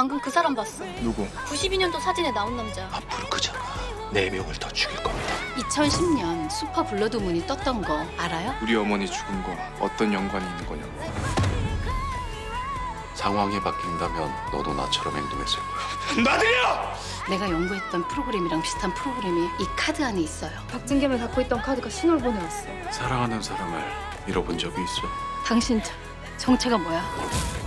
방금 그 사람 봤어. 누구? 92년도 사진에 나온 남자. 앞으로 그잖아. 네 명을 더 죽일 겁니다. 2010년 super blood moon이 떴던 거 알아요? 우리 어머니 죽은 거 어떤 연관이 있는 거냐고. 상황이 바뀐다면 너도 나처럼 행동했을 거야. 나들여! 내가 연구했던 프로그램이랑 비슷한 프로그램이 이 카드 안에 있어요. 박진겸이 갖고 있던 카드가 신호를 보내왔어. 사랑하는 사람을 잃어본 적이 있어? 당신 정체가 뭐야?